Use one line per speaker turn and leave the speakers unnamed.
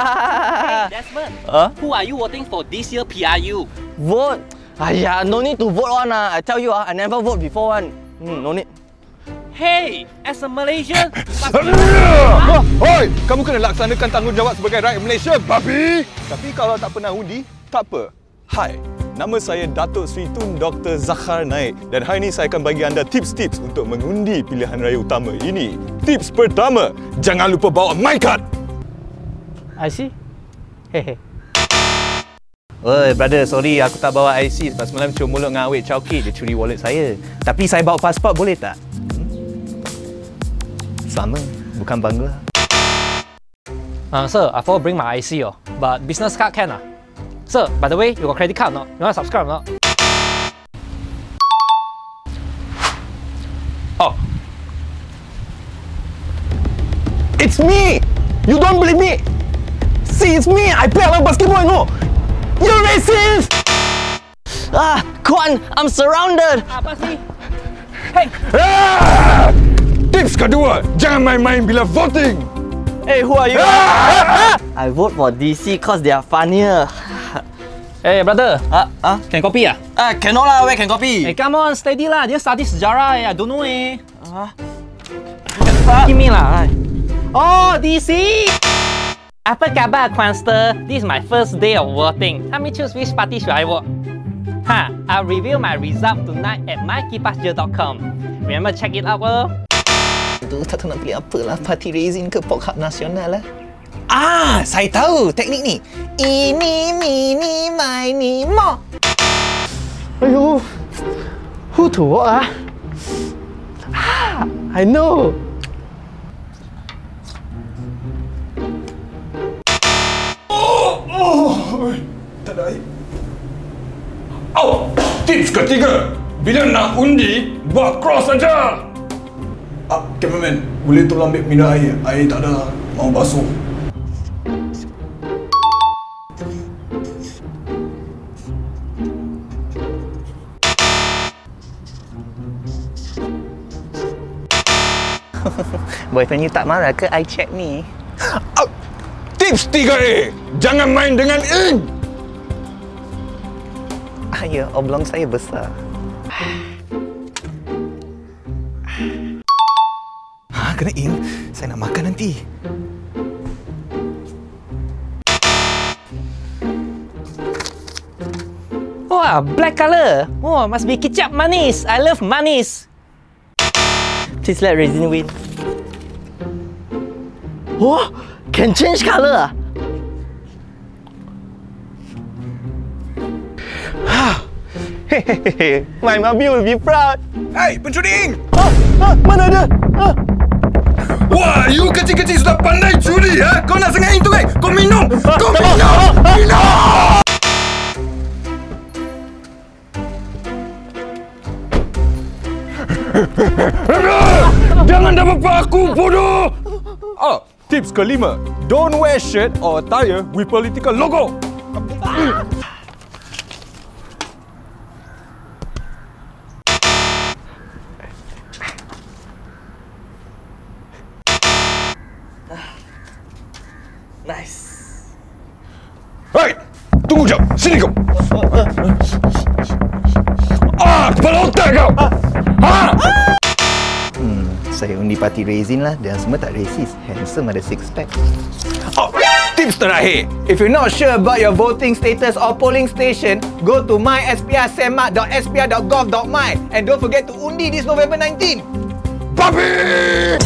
Desmond,
Huh?
who are you voting for this year PRU?
Vote? Ayah, no need to vote one ah. I tell you ah, I never vote before one. Hmm, no need.
Hey, as a Malaysian,
Hoi, kamu kena laksanakan tanggungjawab sebagai rakyat Malaysia, babi. Tapi kalau tak pernah undi, tak apa. Hai, nama saya Datuk Sri Tun Dr. Zakhar Naik dan hari ini saya akan bagi anda tips-tips untuk mengundi pilihan raya utama ini. Tips pertama, jangan lupa bawa my card.
I see. Hehe.
Oi, brother, sorry aku tak bawa IC sebab semalam cium mulut dengan Awik Chowki dia curi wallet saya. Tapi saya bawa pasport boleh tak? Hmm? Sama, bukan bangla.
Uh, sir, I forgot bring my IC oh, but business card can ah. Sir, by the way, you got credit card or not? You want to subscribe or not?
Oh. It's me! You don't believe me? See, it's me! I play a lot of basketball, you know! You're racist! Ah, Kwan, I'm surrounded!
Apa sih? Hey,
Ah! Tips kedua, jangan main-main bila voting.
Hey, who are you?
Ah!
I vote for DC cause they are funnier.
hey brother,
Ah, ah,
can copy ah?
ah, cannot lah, where can copy?
Hey, come on, steady lah. Dia study sejarah eh. I don't know eh.
Ah.
Give me lah. Oh, DC! Apa khabar, Quanster? This is my first day of voting. Help me choose which party should I vote. Ha, I'll reveal my result tonight at mykipasje.com. Remember, check it out, oh.
Tu tak tahu nak pilih apa lah, party raising ke pop hub nasional lah. Ah, saya tahu teknik ni. Ini, mini, mini, mo.
Aiyo, who to vote ah? Ah, I know.
Oh, tips ketiga. Bila nak undi, buat cross saja. Ah, cameraman, boleh tolong ambil minum air? Air tak ada, mau basuh.
Boyfriend you tak marah ke I check ni?
Ah, tips tiga A. Jangan main dengan ink.
Ah ya, oblong saya besar. Ha, kena in. Saya nak makan nanti.
Wah, black color. Oh, must be kicap manis. I love manis.
Please let Raisin win. Oh, can change color ah? Hehehe, my mommy will be proud.
Hai, pencuri.
Ah, ah, mana dia? Ah.
Wah, you kecil-kecil sudah pandai curi ha? Kau nak sengat ink tu kan? Kau minum. Kau
tak
minum.
mau.
Minum. Jangan dapat aku, bodoh! Oh, tips kelima. Don't wear shirt or attire with political logo.
Nice.
Hei! Tunggu jap. Sini kau. Ah, kepala otak kau! Ah. Ah.
Hmm, saya undi parti resin lah dan semua tak resist. Handsome ada six pack.
Oh, tips terakhir.
If you're not sure about your voting status or polling station, go to mysprsemak.spr.gov.my and don't forget to undi this November 19.
Babi!